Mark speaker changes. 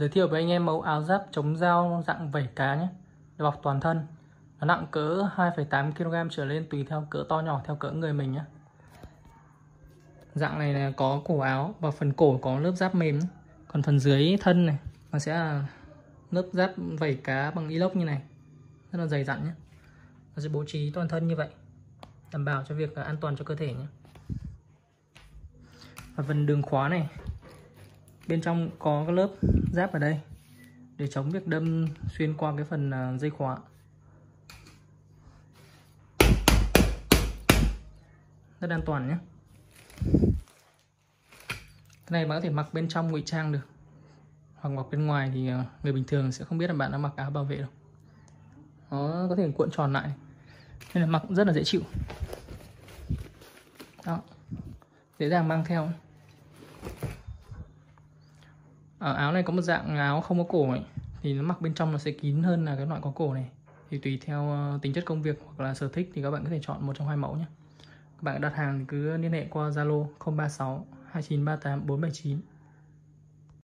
Speaker 1: Giới thiệu với anh em mẫu áo giáp chống dao dạng vảy cá nhé. Bọc toàn thân. Nó nặng cỡ 2,8 kg trở lên tùy theo cỡ to nhỏ theo cỡ người mình nhé. Dạng này là có cổ áo và phần cổ có lớp giáp mềm Còn phần dưới thân này nó sẽ là lớp giáp vảy cá bằng inox như này. Rất là dày dặn nhé. Nó sẽ bố trí toàn thân như vậy Đảm bảo cho việc an toàn cho cơ thể nhé. Và phần đường khóa này bên trong có cái lớp giáp ở đây, để chống việc đâm xuyên qua cái phần à, dây khóa. Rất an toàn nhé. Cái này bạn có thể mặc bên trong ngụy trang được. Hoặc mặc bên ngoài thì à, người bình thường sẽ không biết là bạn đã mặc áo bảo vệ đâu. Nó có thể cuộn tròn lại. Nên là mặc rất là dễ chịu. Đó. Dễ dàng mang theo à, áo này có một dạng áo không có cổ ấy. Thì nó mặc bên trong nó sẽ kín hơn là cái loại có cổ này. Thì tùy theo ờ, tính chất công việc hoặc là sở thích thì các bạn có thể chọn một trong hai mẫu nhé. Các bạn đặt hàng thì cứ liên hệ qua Zalo 036 2938 479